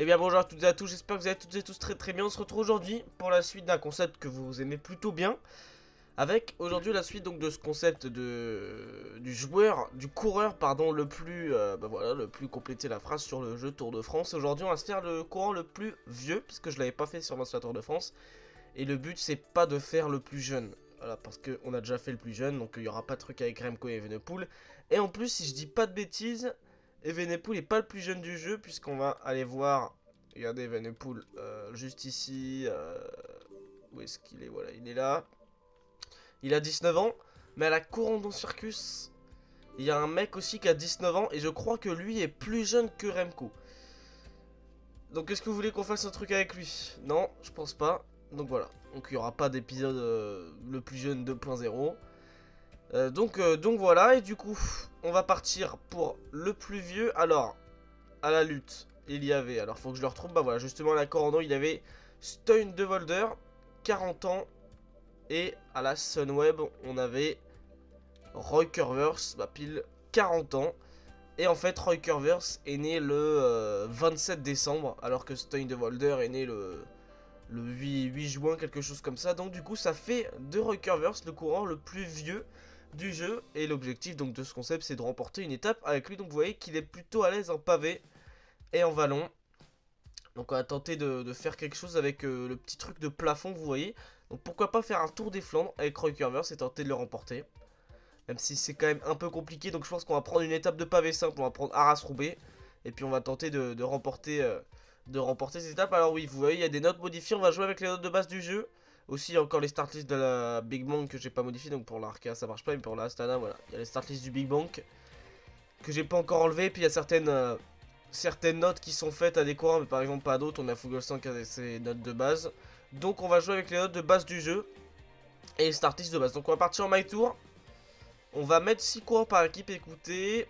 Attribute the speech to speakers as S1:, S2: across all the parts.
S1: Eh bien bonjour à toutes et à tous, j'espère que vous allez toutes et tous très très bien. On se retrouve aujourd'hui pour la suite d'un concept que vous aimez plutôt bien. Avec aujourd'hui la suite donc de ce concept de du joueur, du coureur pardon, le plus euh, bah voilà, le plus complété la phrase sur le jeu Tour de France. Aujourd'hui on va se faire le courant le plus vieux, puisque je l'avais pas fait sur l'ancien Tour de France. Et le but c'est pas de faire le plus jeune. Voilà, parce qu'on a déjà fait le plus jeune, donc il n'y aura pas de truc avec Remco et Evenepoel. Et en plus, si je dis pas de bêtises, Evenepoel n'est pas le plus jeune du jeu, puisqu'on va aller voir, regardez Evenepoel, euh, juste ici, euh, où est-ce qu'il est, voilà, il est là. Il a 19 ans, mais à la Corandon Circus, il y a un mec aussi qui a 19 ans, et je crois que lui est plus jeune que Remco. Donc est-ce que vous voulez qu'on fasse un truc avec lui? Non, je pense pas. Donc voilà, donc il n'y aura pas d'épisode euh, le plus jeune 2.0. Euh, donc, euh, donc voilà, et du coup, on va partir pour le plus vieux. Alors, à la lutte, il y avait, alors faut que je le retrouve, bah voilà, justement à la Corando, il y avait Stein de Volder, 40 ans. Et à la Sunweb, on avait Roy bah pile 40 ans. Et en fait, Roy est né le 27 décembre, alors que Stein de Volder est né le le 8, juin, quelque chose comme ça. Donc du coup, ça fait de Curvers le courant le plus vieux du jeu. Et l'objectif donc de ce concept, c'est de remporter une étape avec lui. Donc vous voyez qu'il est plutôt à l'aise en pavé et en vallon. Donc on va tenter de, faire quelque chose avec euh, le petit truc de plafond vous voyez. Donc pourquoi pas faire un tour des Flandres avec Roy Curvers et tenter de le remporter. Même si c'est quand même un peu compliqué. Donc je pense qu'on va prendre une étape de pavé simple. On va prendre Arras-Roubaix. Et puis on va tenter de, remporter... Euh, de remporter cette étape. Alors oui, vous voyez, il y a des notes modifiées. On va jouer avec les notes de base du jeu. Aussi, encore les start de la Big Bang que j'ai pas modifié. Donc pour l'Arca, ça marche pas. Mais pour la voilà. Il y a les start du Big Bang que j'ai pas encore enlevé. Puis il y a certaines, euh, certaines notes qui sont faites à des courants, mais par exemple pas d'autres. On a Fuglesang qui a ses notes de base. Donc on va jouer avec les notes de base du jeu. Et les start de base. Donc on va partir en My Tour. On va mettre 6 coureurs par équipe. Écoutez,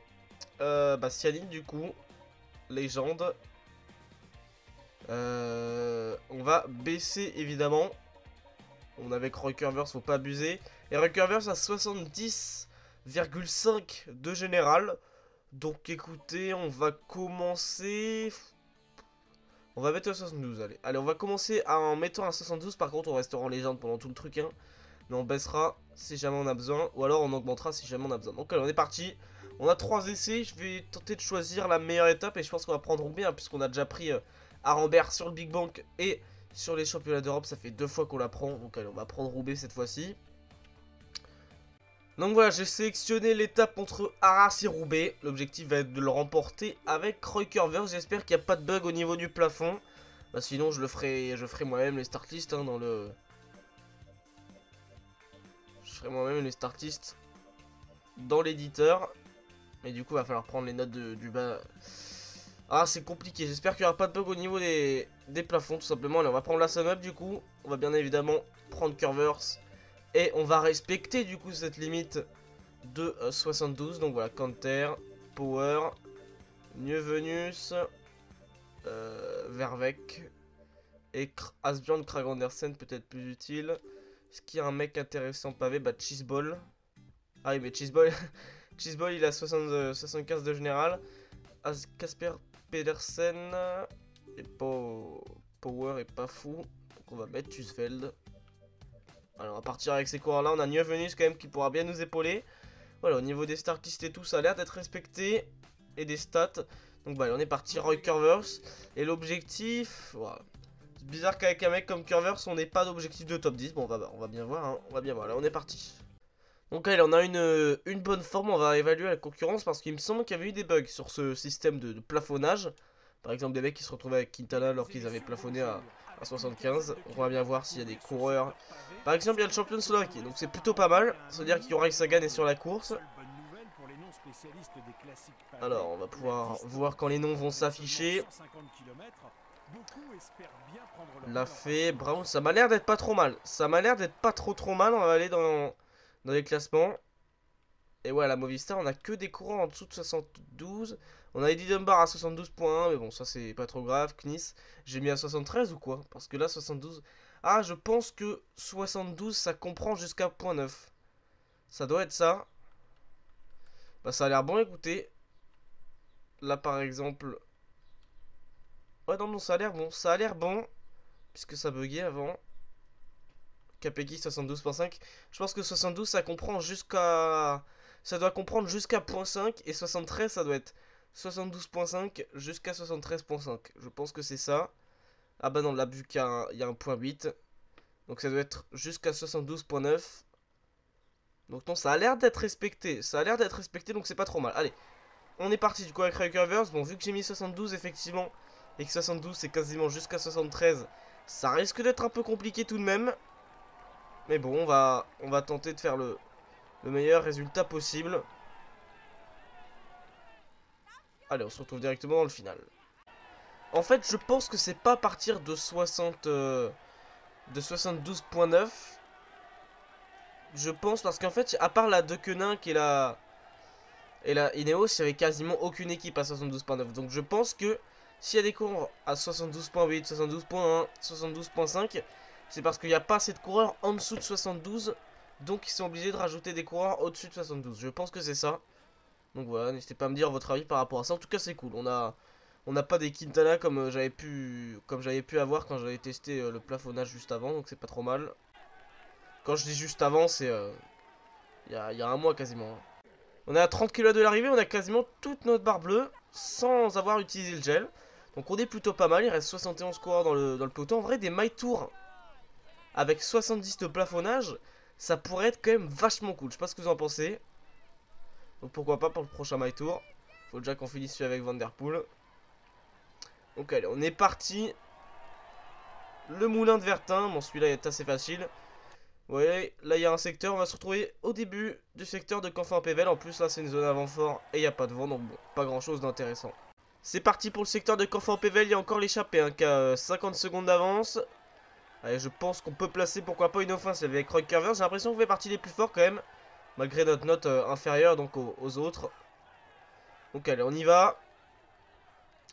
S1: euh, bah, du coup. Légende. Euh, on va baisser évidemment. On avec Curvers, faut pas abuser. Et Curvers a 70,5 de général. Donc écoutez, on va commencer... On va mettre à 72, allez. Allez, on va commencer en mettant à 72. Par contre, on restera en légende pendant tout le truc. Hein. Mais on baissera si jamais on a besoin. Ou alors on augmentera si jamais on a besoin. Donc allez, on est parti. On a trois essais. Je vais tenter de choisir la meilleure étape. Et je pense qu'on va prendre bien puisqu'on a déjà pris... Euh, à Rambert sur le Big Bang et sur les championnats d'Europe. Ça fait deux fois qu'on la prend. Donc allez, on va prendre Roubaix cette fois-ci. Donc voilà, j'ai sélectionné l'étape entre Arras et Roubaix. L'objectif va être de le remporter avec Roy Curvers. J'espère qu'il n'y a pas de bug au niveau du plafond. Bah, sinon, je le ferai, je ferai moi-même les start list hein, dans le... Je ferai moi-même les dans l'éditeur. Mais du coup, il va falloir prendre les notes du bas ah, c'est compliqué. J'espère qu'il n'y aura pas de bug au niveau des, plafonds, tout simplement. Allez, on va prendre la sum up, du coup. On va bien évidemment prendre Curvers. Et on va respecter, du coup, cette limite de 72. Euh, Donc voilà, Counter, Power, New Venus, euh, Vervec et Asbjorn Krag Andersen, peut-être plus utile. Est-ce qu'il y a un mec intéressant pavé? Bah, Cheeseball. Ah oui, mais Cheeseball, Cheeseball il a 75 de général. Casper Pedersen et Power est pas fou. Donc on va mettre Tusveld. Alors on va partir avec ces coureurs là. On a Venus quand même qui pourra bien nous épauler. Voilà, au niveau des startistes et tout, ça a l'air d'être respecté. Et des stats. Donc voilà, on est parti Roy Curvers. Et l'objectif... C'est bizarre qu'avec un mec comme Curvers, on n'ait pas d'objectif de top 10. Bon, on va, on va bien voir, hein. on va bien voir. Là, on est parti. Donc là, on a une, une bonne forme, on va évaluer la concurrence parce qu'il me semble qu'il y avait eu des bugs sur ce système de, plafonnage. Par exemple, des mecs qui se retrouvaient avec Quintana alors qu'ils avaient plafonné à, 75. On va bien voir s'il y a des coureurs. Par exemple, il y a le champion slovaque, donc c'est plutôt pas mal. C'est-à-dire qu'il y aura Sagan est sur la course. Alors, on va pouvoir voir quand les noms vont s'afficher. L'a fait, bravo, ça m'a l'air d'être pas trop mal. Ça m'a l'air d'être pas trop trop mal, on va aller dans dans les classements. Et ouais, la Movistar, on a que des courants en dessous de 72. On a Eddie Dunbar à 72.1, mais bon, ça c'est pas trop grave. Knis, j'ai mis à 73 ou quoi? Parce que là, 72... Ah, je pense que 72, ça comprend jusqu'à point 9. Ça doit être ça. Bah, ça a l'air bon, écoutez. Là, par exemple... Ouais, non, non, ça a l'air bon. Ça a l'air bon. Puisque ça buguait avant. KPG 72.5. Je pense que 72, ça comprend jusqu'à... Ça doit comprendre jusqu'à 0.5. Et 73, ça doit être 72.5 jusqu'à 73.5. Je pense que c'est ça. Ah bah non, là, vu qu'il y, a un point 8. Donc ça doit être jusqu'à 72.9. Donc non, ça a l'air d'être respecté. Ça a l'air d'être respecté, donc c'est pas trop mal. Allez, on est parti du coup avec Recurvers. Bon, vu que j'ai mis 72, effectivement, et que 72, c'est quasiment jusqu'à 73, ça risque d'être un peu compliqué tout de même. Mais bon, on va, on va tenter de faire le, le meilleur résultat possible. Allez, on se retrouve directement dans le final. En fait, je pense que c'est pas à partir de 60... Euh, de 72.9. Je pense parce qu'en fait, à part la Quenin qui la... Et la Ineos, il n'y avait quasiment aucune équipe à 72.9. Donc je pense que s'il y a des coureurs à 72.8, 72.1, 72.5, c'est parce qu'il n'y a pas assez de coureurs en dessous de 72. Donc ils sont obligés de rajouter des coureurs au-dessus de 72. Je pense que c'est ça. Donc voilà, n'hésitez pas à me dire votre avis par rapport à ça. En tout cas, c'est cool. On a, on n'a pas des Quintana comme euh, j'avais pu, comme j'avais pu avoir quand j'avais testé euh, le plafonnage juste avant. Donc c'est pas trop mal. Quand je dis juste avant, c'est euh, il y, a, un mois quasiment. On est à 30 km de l'arrivée. On a quasiment toute notre barre bleue sans avoir utilisé le gel. Donc on est plutôt pas mal. Il reste 71 coureurs dans le, dans le peloton. En vrai, des My Tour avec 70 de plafonnage, ça pourrait être quand même vachement cool. Je sais pas ce que vous en pensez. Donc pourquoi pas pour le prochain My Tour. Faut déjà qu'on finisse celui avec Vanderpool. Donc allez, on est parti. Le moulin de Vertin. Bon, celui-là est assez facile. Vous voyez, là il y a un secteur. On va se retrouver au début du secteur de Canfin-Pével. En plus, là c'est une zone avant fort et il n'y a pas de vent. Donc bon, pas grand chose d'intéressant. C'est parti pour le secteur de Canfin-Pével. Il y a encore l'échappée hein, qui a 50 secondes d'avance. Allez, je pense qu'on peut placer pourquoi pas une offensive avec Roy Carver. J'ai l'impression qu'on fait partie des plus forts quand même. Malgré notre note euh, inférieure donc aux, autres. Donc allez, on y va.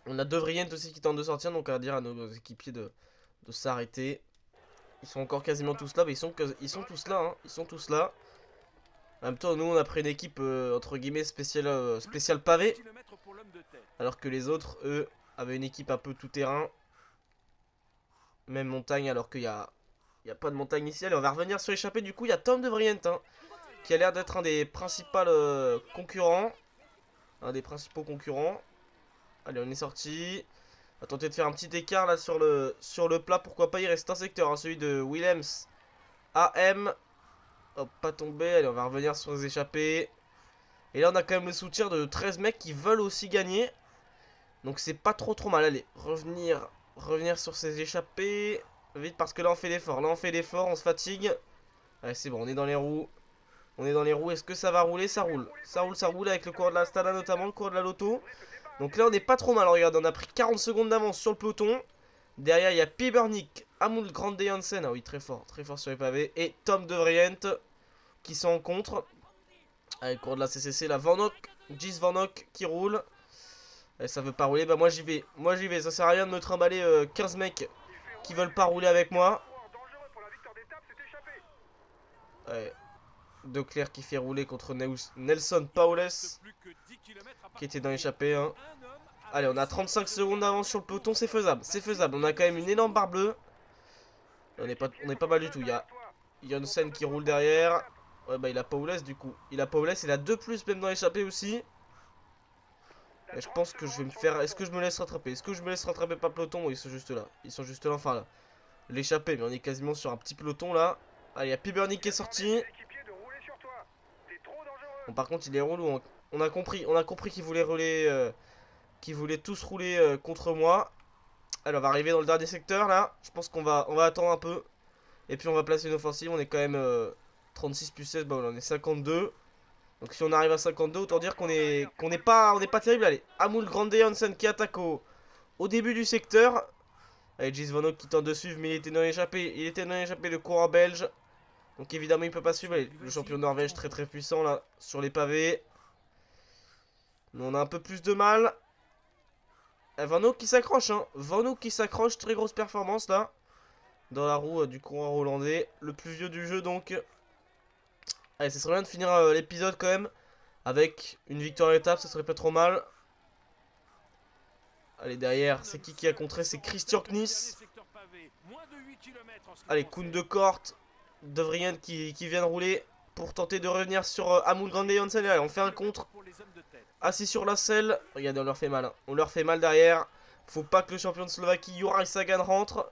S1: On a deux Vrient aussi qui tentent de sortir. Donc à dire à nos équipiers de, s'arrêter. Ils sont encore quasiment tous là. Mais ils sont, ils sont tous là. Hein. Ils sont tous là. En même temps, nous on a pris une équipe euh, entre guillemets spéciale, euh, spéciale pavé. Alors que les autres, eux, avaient une équipe un peu tout terrain. Même montagne alors qu'il y a, il y a pas de montagne ici. Allez, on va revenir sur l'échappée. Du coup, il y a Tom de Vrient hein, qui a l'air d'être un des principaux euh, concurrents. Un des principaux concurrents. Allez, on est sorti. On va tenter de faire un petit écart là sur le, sur le plat. Pourquoi pas, il reste un secteur, hein, celui de Williams AM. Hop, pas tombé. Allez, on va revenir sur les échappées. Et là, on a quand même le soutien de 13 mecs qui veulent aussi gagner. Donc, c'est pas trop trop mal. Allez, revenir revenir sur ses échappées. Vite parce que là on fait l'effort. Là on fait l'effort, on se fatigue. Allez c'est bon, on est dans les roues. On est dans les roues. Est-ce que ça va rouler? Ça roule. Ça roule, ça roule avec le cours de la Stana notamment, le cours de la Loto. Donc là on est pas trop mal. Regarde, on a pris 40 secondes d'avance sur le peloton. Derrière il y a Pibernick, Amund Grande Janssen. Ah oui, très fort, très fort sur les pavés. Et Tom De Vrient qui s'en contre. Allez, cours de la CCC, la Van Gis Van qui roule. Et ça veut pas rouler, bah moi j'y vais. Moi j'y vais, ça sert à rien de me trimballer 15 euh, mecs qui veulent pas rouler avec moi. Ouais. De Claire qui fait rouler contre Nelson Paules qui était dans l'échappée. Hein. Allez, on a 35 secondes d'avance sur le peloton, c'est faisable, c'est faisable. On a quand même une énorme barre bleue. On est pas, on est pas mal du tout. Il y a Janssen qui roule derrière. Ouais, bah il a Paules du coup. Il a Paules, il a 2 plus même dans l'échappée aussi. Et je pense que je vais me faire... Est-ce que je me laisse rattraper? Est-ce que je me laisse rattraper par peloton? Ils sont juste là. Ils sont juste là, enfin là. L'échappée, mais on est quasiment sur un petit peloton là. Ah, il y a Pibernick qui est sorti. Bon, par contre, il est relou. On a compris, on a compris qu'il voulait rouler... Euh, qu'ils voulaient tous rouler euh, contre moi. Alors, on va arriver dans le dernier secteur là. Je pense qu'on va, on va attendre un peu. Et puis on va placer une offensive. On est quand même 36 euh, plus 16. Bah, on est 52. Donc si on arrive à 52, autant dire qu'on est qu'on n'est pas terrible. Allez, Amul Grande Hansen qui attaque au, début du secteur. Allez, Gis qui tente de suivre, mais il était dans l'échappée. Il était dans l'échappée de courant belge. Donc évidemment, il peut pas suivre. le champion Norvège très très puissant là sur les pavés. on a un peu plus de mal. Eh, Vano qui s'accroche, hein. Vano qui s'accroche, très grosse performance là. Dans la roue euh, du courant hollandais. Le plus vieux du jeu donc. Allez, ça serait bien de finir euh, l'épisode quand même avec une victoire à l'étape, ça serait pas trop mal. Allez, derrière, c'est qui qui a contré? C'est Christian Kniss. Allez, Koun de Korte. De qui, qui vient de rouler pour tenter de revenir sur euh, Amund Grande Janssen. Allez, on fait un contre. Assis sur la selle. Regardez, on leur fait mal. Hein. On leur fait mal derrière. Faut pas que le champion de Slovaquie, Juraj Sagan, rentre.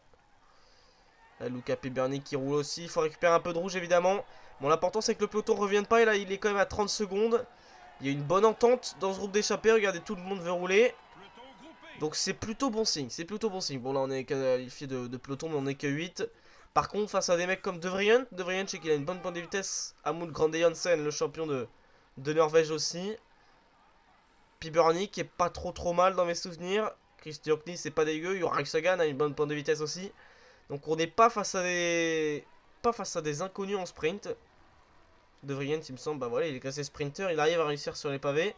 S1: Luca Peberny qui roule aussi. Il faut récupérer un peu de rouge, évidemment. Bon, l'important, c'est que le peloton revienne pas. Et là, il est quand même à 30 secondes. Il y a une bonne entente dans ce groupe d'échappés. Regardez, tout le monde veut rouler. Donc, c'est plutôt bon signe. C'est plutôt bon signe. Bon, là, on est qualifié de, peloton, mais on est que 8. Par contre, face à des mecs comme De Vrien, De Vrien, je sais qu'il a une bonne pointe de vitesse. Amund Grande le champion de, de Norvège aussi. Piberny qui est pas trop trop mal dans mes souvenirs. Knie, c'est pas dégueu. Yorak Sagan a une bonne pointe de vitesse aussi. Donc on n'est pas face à des pas face à des inconnus en sprint. De Vrien, il me semble, bah voilà, il est classé sprinter, il arrive à réussir sur les pavés.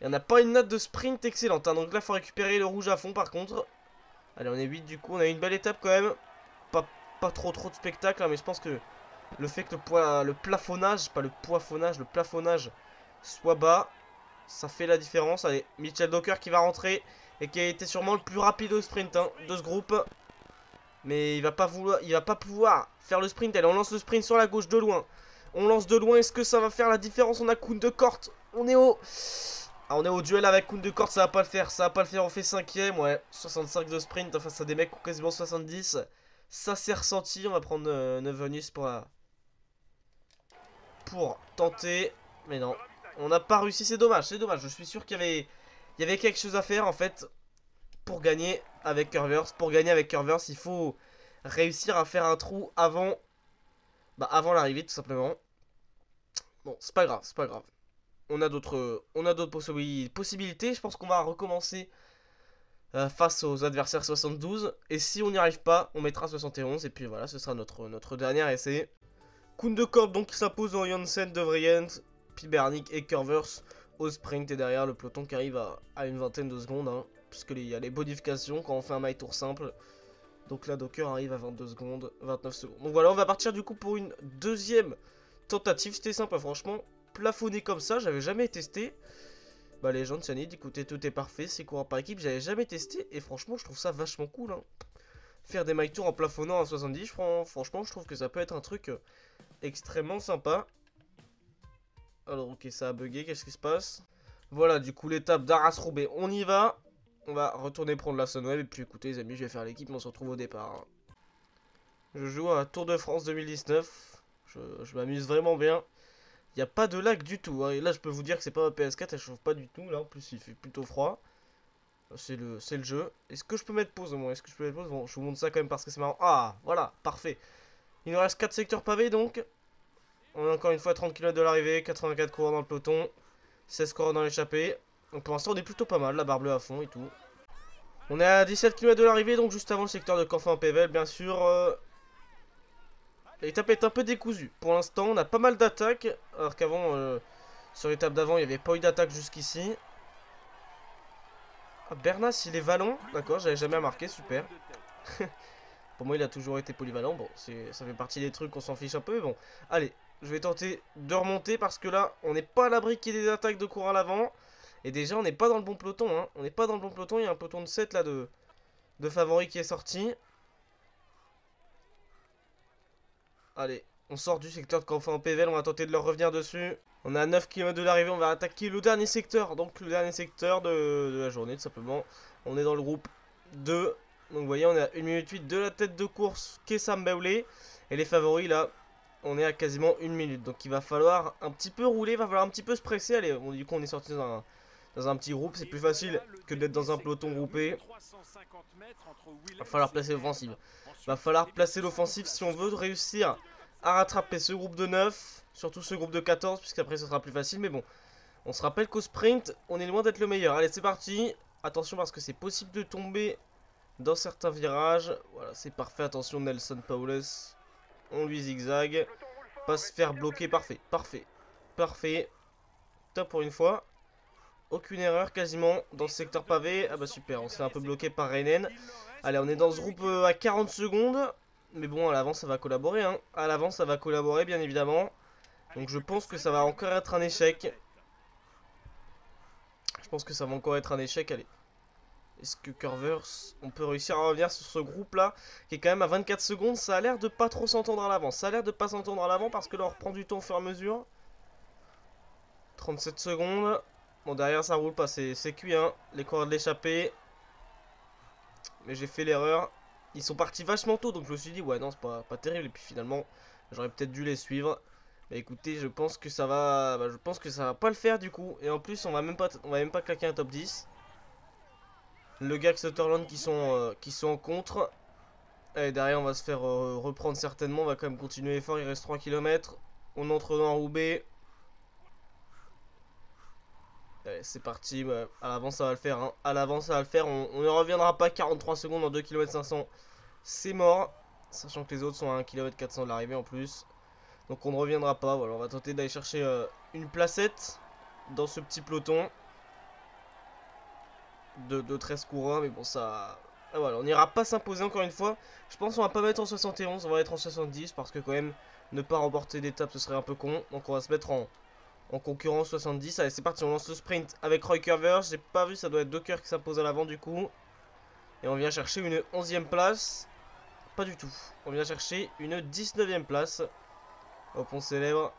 S1: Il n'y en a pas une note de sprint excellente, hein. donc là il faut récupérer le rouge à fond par contre. Allez, on est 8 du coup, on a une belle étape quand même. Pas pas trop trop de spectacle, hein, mais je pense que le fait que le, poids, le plafonnage, pas le poiffonnage, le plafonnage soit bas, ça fait la différence. Allez, Mitchell Docker qui va rentrer et qui a été sûrement le plus rapide au sprint hein, de ce groupe. Mais il va pas vouloir, il va pas pouvoir faire le sprint. Allez, on lance le sprint sur la gauche de loin. On lance de loin. Est-ce que ça va faire la différence? On a Kuhn de Korte. On est au, ah, on est au duel avec Kuhn de Korte. Ça va pas le faire. Ça va pas le faire. On fait cinquième. Ouais, 65 de sprint face à des mecs qui ont quasiment 70. Ça s'est ressenti. On va prendre euh, pour Pour tenter. Mais non. On n'a pas réussi. C'est dommage. C'est dommage. Je suis sûr qu'il y avait... Il y avait quelque chose à faire en fait. Pour gagner avec Curvers. Pour gagner avec Curvers, il faut réussir à faire un trou avant... Bah avant l'arrivée tout simplement. Bon, c'est pas grave. C'est pas grave. On a d'autres on a d'autres possibilités. Je pense qu'on va recommencer euh, face aux adversaires 72. Et si on n'y arrive pas, on mettra 71. Et puis voilà, ce sera notre, notre dernier essai. Kuhn de Korte donc qui s'impose en Janssen, De Vrient, Pibernik et Curvers au sprint. Et derrière le peloton qui arrive à, une vingtaine de secondes. Hein, Puisqu'il y a les bonifications quand on fait un maille tour simple. Donc là, Docker arrive à 22 secondes, 29 secondes. Donc voilà, on va partir du coup pour une deuxième tentative. C'était sympa, franchement. Plafonné comme ça, j'avais jamais testé. Bah les gens de Cyanide, écoutez, tout est parfait, c'est courant par équipe, j'avais jamais testé et franchement je trouve ça vachement cool. Hein. Faire des my tours en plafonnant à 70, franchement je trouve que ça peut être un truc euh, extrêmement sympa. Alors ok ça a bugué, qu'est-ce qui se passe? Voilà du coup l'étape d'Arras-Roubaix, on y va. On va retourner prendre la Sunweb et puis écoutez les amis, je vais faire l'équipe, on se retrouve au départ. Hein. Je joue à Tour de France 2019, je m'amuse vraiment bien. Il n'y a pas de lag du tout. Hein. Et là, je peux vous dire que c'est pas ma PS4, elle chauffe pas du tout. Là, en plus, il fait plutôt froid. C'est le, le jeu. Est-ce que je peux mettre pause au moins? Est-ce que je peux mettre pause? Bon, je vous montre ça quand même parce que c'est marrant. Ah, voilà, parfait. Il nous reste 4 secteurs pavés donc. On est encore une fois 30 km de l'arrivée, 84 coureurs dans le peloton, 16 coureurs dans l'échappée. Donc pour l'instant, on est plutôt pas mal, la barre bleue à fond et tout. On est à 17 km de l'arrivée, donc juste avant le secteur de Canfin Pével, bien sûr. Euh, L'étape est un peu décousue. Pour l'instant, on a pas mal d'attaques. Alors qu'avant, euh, sur l'étape d'avant, il n'y avait pas eu d'attaque jusqu'ici. Ah, Bernas, il est vallon. D'accord, j'avais jamais remarqué, super. Pour moi, il a toujours été polyvalent. Bon, ça fait partie des trucs qu'on s'en fiche un peu. Mais bon, allez, je vais tenter de remonter parce que là, on n'est pas à l'abri qu'il y ait des attaques de courant à l'avant. Et déjà, on n'est pas dans le bon peloton. Hein. On n'est pas dans le bon peloton. Il y a un peloton de 7 là de, de favoris qui est sorti. Allez, on sort du secteur de Canfin en PVL, on va tenter de leur revenir dessus. On a 9 km de l'arrivée, on va attaquer le dernier secteur. Donc le dernier secteur de, la journée tout simplement. On est dans le groupe 2. Donc vous voyez, on est à 1 minute 8 de la tête de course Kessam Beoulé. Et les favoris là, on est à quasiment 1 minute. Donc il va falloir un petit peu rouler, il va falloir un petit peu se presser. Allez, du coup on est sorti dans un, dans un petit groupe. C'est plus facile que d'être dans un peloton groupé. Va falloir placer l'offensive. Va falloir placer l'offensive si on veut réussir à rattraper ce groupe de 9. Surtout ce groupe de 14, puisqu'après ce sera plus facile. Mais bon, on se rappelle qu'au sprint, on est loin d'être le meilleur. Allez, c'est parti. Attention parce que c'est possible de tomber dans certains virages. Voilà, c'est parfait. Attention Nelson Paulus. On lui zigzag. Pas se faire bloquer. Parfait, parfait, parfait. Top pour une fois. Aucune erreur quasiment dans ce secteur pavé. Ah bah super, on s'est un peu bloqué par Reinen. Allez, on est dans ce groupe euh, à 40 secondes. Mais bon, à l'avant, ça va collaborer. Hein. À l'avant, ça va collaborer, bien évidemment. Donc je pense que ça va encore être un échec. Je pense que ça va encore être un échec. Allez. Est-ce que Curvers, on peut réussir à revenir sur ce groupe-là, qui est quand même à 24 secondes? Ça a l'air de pas trop s'entendre à l'avant. Ça a l'air de pas s'entendre à l'avant parce que là, on reprend du temps au fur et à mesure. 37 secondes. Bon, derrière, ça roule pas. C'est cuit, hein. Les coureurs de l'échappée. Mais j'ai fait l'erreur. Ils sont partis vachement tôt, donc je me suis dit, ouais, non, c'est pas, terrible. Et puis finalement, j'aurais peut-être dû les suivre. Mais écoutez, je pense que ça va, bah, je pense que ça va pas le faire du coup. Et en plus, on va même pas, on va même pas claquer un top 10. Le gars Sutherland qui sont, euh, qui sont en contre. Et derrière, on va se faire euh, reprendre certainement. On va quand même continuer fort. Il reste 3 km. On entre dans Roubaix. C'est parti. à l'avant, ça va le faire. Hein. À l'avant, ça va le faire. On, ne reviendra pas 43 secondes en 2 km 500. C'est mort. Sachant que les autres sont à 1 km 400 de l'arrivée en plus. Donc on ne reviendra pas. Voilà, on va tenter d'aller chercher euh, une placette dans ce petit peloton de, 13 coureurs, mais bon, ça... Ah, voilà, on n'ira pas s'imposer encore une fois. Je pense qu'on va pas mettre en 71, on va être en 70, parce que quand même, ne pas remporter d'étape, ce serait un peu con. Donc on va se mettre en, en concurrence 70. Allez, c'est parti, on lance le sprint avec Roy Curver. J'ai pas vu, ça doit être Docker qui s'impose à l'avant du coup. Et on vient chercher une 11ème place. Pas du tout. On vient chercher une 19ème place. Au pont célèbre.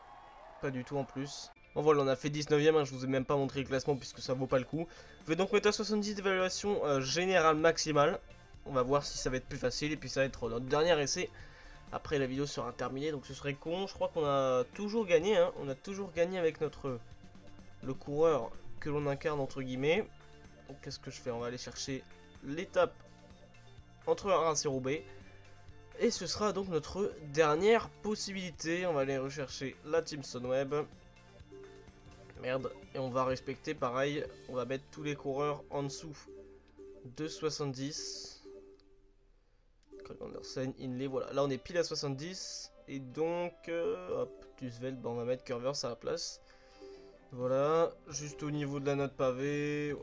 S1: Pas du tout en plus. Bon voilà, on a fait 19ème, hein, je vous ai même pas montré le classement puisque ça vaut pas le coup. Je vais donc mettre à 70 d'évaluation euh, générale maximale. On va voir si ça va être plus facile et puis ça va être notre dernier essai. Après la vidéo sera terminée donc ce serait con. Je crois qu'on a toujours gagné, hein. on a toujours gagné avec notre le coureur que l'on incarne entre guillemets. Donc qu'est-ce que je fais? On va aller chercher l'étape entre Arras et Roubaix. Et ce sera donc notre dernière possibilité. On va aller rechercher la Team Sunweb. Merde. Et on va respecter pareil. On va mettre tous les coureurs en dessous de 70. Inley, voilà. Là on est pile à 70. Et donc, euh, hop, Dusveld, bah, on va mettre Curvers à la place. Voilà, juste au niveau de la note pavée.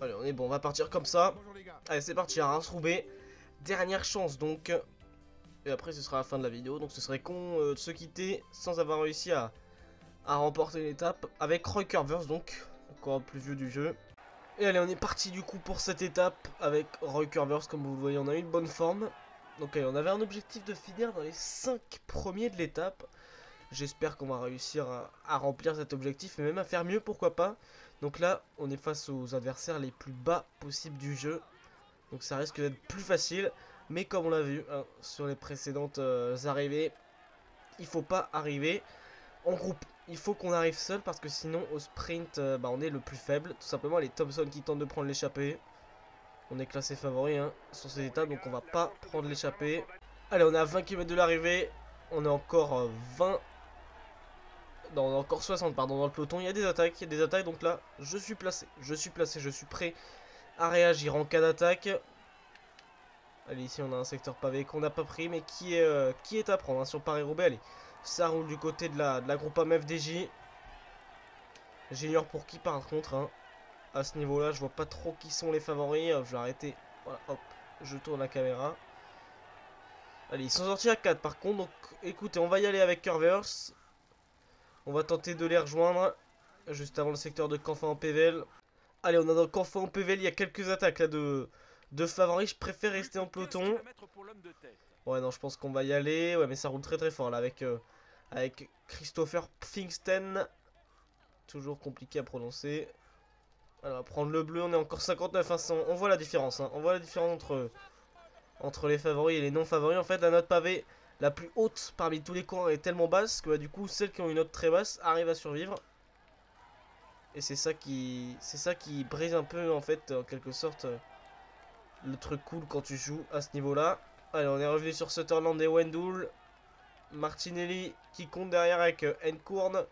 S1: Allez, on est bon, on va partir comme ça. Allez, c'est parti, à Reims-Roubaix. Dernière chance donc. Et après, ce sera la fin de la vidéo. Donc, ce serait con euh, de se quitter sans avoir réussi à, à remporter l'étape avec Roy Curvers, donc encore plus vieux du jeu. Et allez, on est parti du coup pour cette étape avec Roy Curvers, comme vous le voyez, on a une bonne forme. Donc allez, on avait un objectif de finir dans les 5 premiers de l'étape. J'espère qu'on va réussir à, remplir cet objectif et même à faire mieux, pourquoi pas. Donc là, on est face aux adversaires les plus bas possibles du jeu. Donc ça risque d'être plus facile. Mais comme on l'a vu hein, sur les précédentes euh, arrivées, il faut pas arriver en groupe il faut qu'on arrive seul parce que sinon au sprint euh, bah, on est le plus faible. Tout simplement les Thompson qui tentent de prendre l'échappée. On est classé favori hein, sur ces états donc on va pas prendre l'échappée. Allez on est à 20 km de l'arrivée. On est encore 20. Euh, non on est encore 60 pardon dans le peloton. Il y a des attaques, il y a des attaques donc là je suis placé. Je suis placé, je suis prêt à réagir en cas d'attaque. Allez ici on a un secteur pavé qu'on n'a pas pris mais qui est, euh, qui est à prendre hein, sur Paris-Roubaix. Allez ça roule du côté de la, de la groupe FDJ. J'ignore pour qui par contre. Hein. À ce niveau-là, je vois pas trop qui sont les favoris. je vais arrêter. Voilà, hop, je tourne la caméra. Allez, ils sont sortis à 4 par contre. Donc écoutez, on va y aller avec Curvers. On va tenter de les rejoindre. Juste avant le secteur de Canfin en PVL. Allez, on a dans Canfin en PVL. Il y a quelques attaques là de, de favoris. Je préfère rester en peloton. Ouais, non, je pense qu'on va y aller. Ouais, mais ça roule très très fort là avec, euh, avec Christopher Pfingsten. Toujours compliqué à prononcer. Alors, on va prendre le bleu. On est encore 59 à 100. On voit la différence. Hein. On voit la différence entre, entre les favoris et les non favoris. En fait, la note pavée la plus haute parmi tous les courants est tellement basse que bah, du coup, celles qui ont une note très basse arrivent à survivre. Et c'est ça qui c'est ça qui brise un peu en fait en quelque sorte le truc cool quand tu joues à ce niveau-là. Allez, on est revenu sur Sutherland et Wendell. Martinelli qui compte derrière avec euh, Encourn.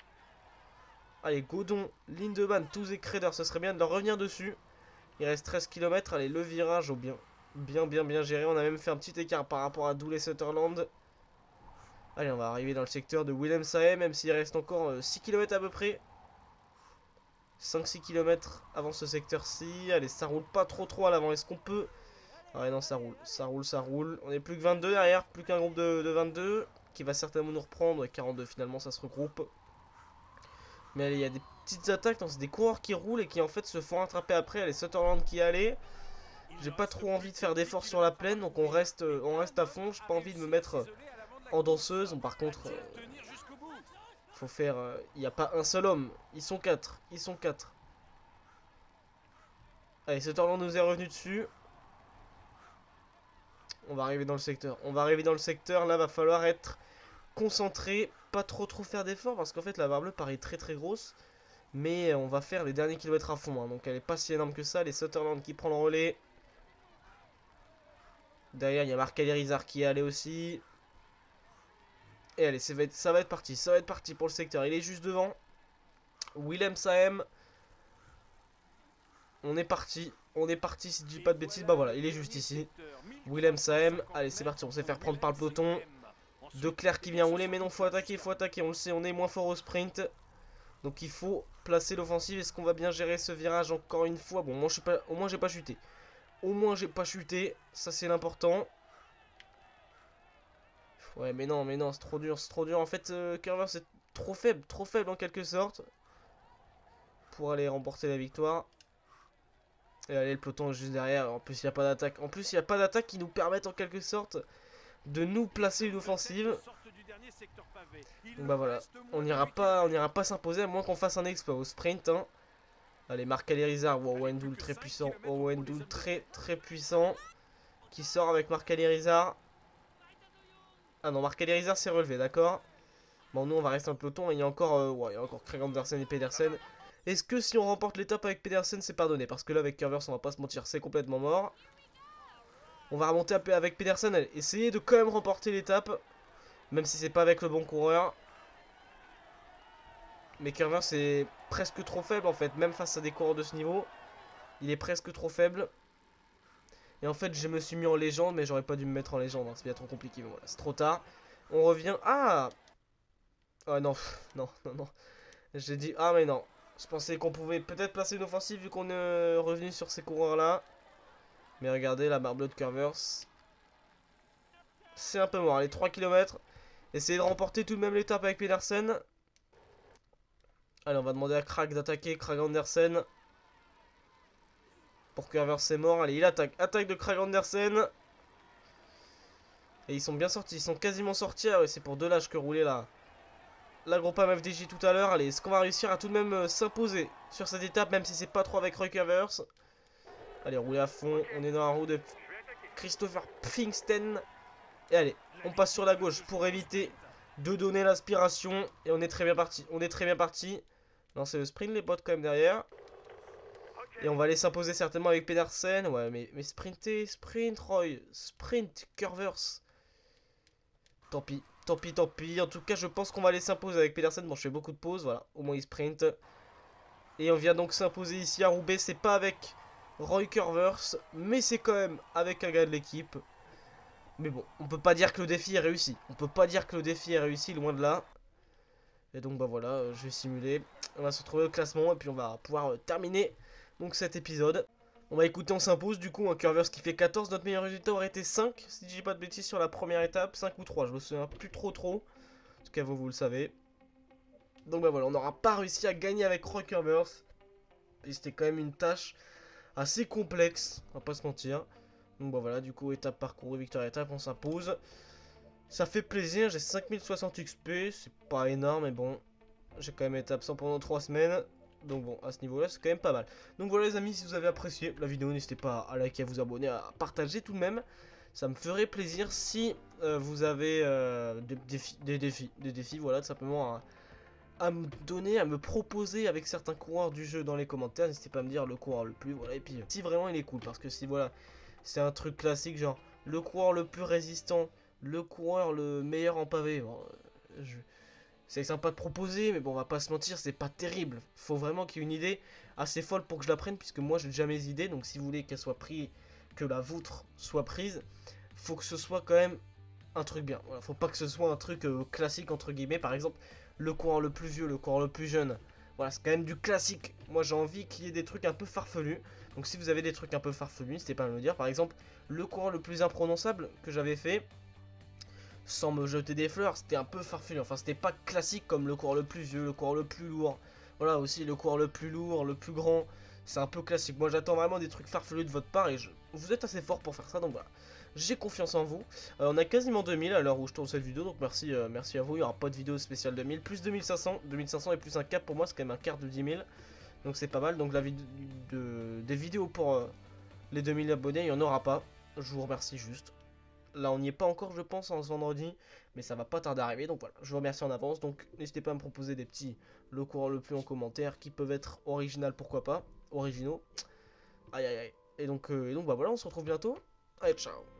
S1: Allez, Godon, Lindemann, tous et Creder, ce serait bien de leur revenir dessus. Il reste 13 km. Allez, le virage, au bien, bien, bien, bien géré. On a même fait un petit écart par rapport à Doule et Sutherland. Allez, on va arriver dans le secteur de Willem même s'il reste encore 6 euh, km à peu près. 5-6 km avant ce secteur-ci. Allez, ça roule pas trop trop à l'avant. Est-ce qu'on peut ouais non ça roule, ça roule, ça roule. On est plus que 22 derrière, plus qu'un groupe de, 22 qui va certainement nous reprendre. 42 finalement ça se regroupe. Mais allez, il y a des petites attaques, c'est des coureurs qui roulent et qui en fait se font attraper après. Les Sutherland qui allaient. J'ai pas trop envie de faire d'efforts sur la plaine, donc on reste, on reste à fond. J'ai pas envie de me mettre en danseuse. par contre, euh, faut faire... Il n'y a pas un seul homme. Ils sont quatre. Ils sont quatre. Allez, Sutherland nous est revenu dessus. On va arriver dans le secteur. On va arriver dans le secteur. Là, va falloir être concentré. Pas trop trop faire d'efforts. Parce qu'en fait, la barre bleue paraît très très grosse. Mais on va faire les derniers kilomètres à fond. Hein. Donc elle est pas si énorme que ça. Les Sutherland qui prend le relais. Derrière, il y a Marc qui est allé aussi. Et allez, ça va, être, ça va être parti. Ça va être parti pour le secteur. Il est juste devant. Willem Saem. On est parti. On est parti, si je dis pas de bêtises. Bah voilà, il est juste ici. Willem Saem. Allez, c'est parti. On s'est faire prendre par le peloton. De Claire qui vient rouler. Mais non, faut attaquer, faut attaquer. On le sait, on est moins fort au sprint. Donc il faut placer l'offensive. Est-ce qu'on va bien gérer ce virage encore une fois? Bon, au moins, j'ai pas chuté. Au moins, j'ai pas chuté. Ça, c'est l'important. Ouais, mais non, mais non, c'est trop dur, c'est trop dur. En fait, euh, Curver, c'est trop faible, trop faible en quelque sorte. Pour aller remporter la victoire. Et allez, le peloton juste derrière. En plus, il n'y a pas d'attaque. En plus, il n'y a pas d'attaque qui nous permettent en quelque sorte de nous placer une offensive. Donc bah voilà, on n'ira pas, on ira pas s'imposer à moins qu'on fasse un exploit au sprint. Hein. Allez, Marc Alerizard, wow, Wendoul très puissant, oh, Wendoul très très puissant, qui sort avec Marc Alerizard. Ah non, Marc Alerizard s'est relevé, d'accord. Bon, nous on va rester en peloton, il y a encore, euh, ouais, il y a encore Craig Andersen et Pedersen. Est-ce que si on remporte l'étape avec Pedersen, c'est pardonné? Parce que là, avec Curvers, on va pas se mentir, c'est complètement mort. On va remonter avec Pedersen, essayer de quand même remporter l'étape. Même si c'est pas avec le bon coureur. Mais Curver c'est presque trop faible en fait, même face à des coureurs de ce niveau. Il est presque trop faible. Et en fait, je me suis mis en légende, mais j'aurais pas dû me mettre en légende. Hein. C'est bien trop compliqué, c'est trop tard. On revient... Ah Oh non, non, non, non. J'ai dit... Ah mais non. Je pensais qu'on pouvait peut-être placer une offensive vu qu'on est revenu sur ces coureurs-là. Mais regardez, la barre bleue de Curvers. C'est un peu mort. Allez, 3 km. Essayez de remporter tout de même l'étape avec Pedersen. Allez, on va demander à Krag d'attaquer. Krag Andersen. Pour Curver c'est mort. Allez, il attaque. Attaque de Krag Andersen. Et ils sont bien sortis. Ils sont quasiment sortis. Ah ouais, c'est pour deux lâches que roulait là. La groupe MFDJ tout à l'heure. Allez, est-ce qu'on va réussir à tout de même euh, s'imposer sur cette étape, même si c'est pas trop avec Roy Allez, rouler à fond. On est dans la roue de Christopher Pfingsten. Et allez, on passe sur la gauche pour éviter de donner l'aspiration. Et on est très bien parti. On est très bien parti. C'est le sprint, les bottes quand même derrière. Et on va aller s'imposer certainement avec Pedersen. Ouais, mais sprinter, sprint, Roy. Sprint, Curvers. Tant pis, tant pis, tant pis. En tout cas, je pense qu'on va aller s'imposer avec Pedersen. Bon, je fais beaucoup de pauses, voilà. Au moins, il sprint. Et on vient donc s'imposer ici à Roubaix. C'est pas avec Roy Curvers, mais c'est quand même avec un gars de l'équipe. Mais bon, on peut pas dire que le défi est réussi. On peut pas dire que le défi est réussi, loin de là. Et donc bah voilà, euh, je vais simuler. On va se retrouver au classement et puis on va pouvoir euh, terminer donc cet épisode. On va écouter, on s'impose du coup un Curvers qui fait 14. Notre meilleur résultat aurait été 5, si je dis pas de bêtises, sur la première étape. 5 ou 3, je me souviens plus trop trop. En tout cas, vous, le savez. Donc bah voilà, on n'aura pas réussi à gagner avec Roy. Et c'était quand même une tâche assez complexe, on va pas se mentir. Donc bon voilà, du coup, étape parcourue, victoire étape, on s'impose. Ça fait plaisir, j'ai 5060 XP, c'est pas énorme, mais bon, j'ai quand même été absent pendant 3 semaines. Donc bon, à ce niveau-là, c'est quand même pas mal. Donc voilà les amis, si vous avez apprécié la vidéo, n'hésitez pas à liker, à vous abonner, à partager tout de même. Ça me ferait plaisir si euh, vous avez euh, des, défis, des défis, des défis, voilà, tout simplement à, me donner, à me proposer avec certains coureurs du jeu dans les commentaires. N'hésitez pas à me dire le coureur le plus, voilà, et puis si vraiment il est cool, parce que si voilà, c'est un truc classique, genre le coureur le plus résistant, le coureur le meilleur en pavé. Euh, c'est sympa de proposer, mais bon, on va pas se mentir, c'est pas terrible. Faut vraiment qu'il y ait une idée assez folle pour que je la prenne, puisque moi j'ai jamais mes idées. Donc si vous voulez qu'elle soit prise, que la vôtre soit prise, faut que ce soit quand même un truc bien. Voilà, faut pas que ce soit un truc euh, classique entre guillemets. Par exemple, le coureur le plus vieux, le coureur le plus jeune. Voilà, c'est quand même du classique. Moi j'ai envie qu'il y ait des trucs un peu farfelus. Donc si vous avez des trucs un peu farfelus, n'hésitez pas à me le dire. Par exemple, le courant le plus imprononçable que j'avais fait, sans me jeter des fleurs, c'était un peu farfelu. Enfin, c'était pas classique comme le courant le plus vieux, le courant le plus lourd. Voilà, aussi le coureur le plus lourd, le plus grand. C'est un peu classique. Moi, j'attends vraiment des trucs farfelus de votre part et je... vous êtes assez fort pour faire ça, donc voilà. J'ai confiance en vous. Euh, on a quasiment 2000 à l'heure où je tourne cette vidéo, donc merci, euh, merci à vous. Il n'y aura pas de vidéo spéciale 2000. Plus 2500, 2500 et plus un cap pour moi, c'est quand même un quart de 10 000. Donc c'est pas mal. Donc la des vidéos pour euh, les 2000 abonnés, il n'y en aura pas. Je vous remercie juste. Là, on n'y est pas encore, je pense, en ce vendredi, mais ça va pas tarder à arriver. Donc voilà, je vous remercie en avance. Donc n'hésitez pas à me proposer des petits le courant le plus en commentaire qui peuvent être original, pourquoi pas, originaux. Aïe aïe aïe. Et donc, et donc bah voilà, on se retrouve bientôt. Allez, ciao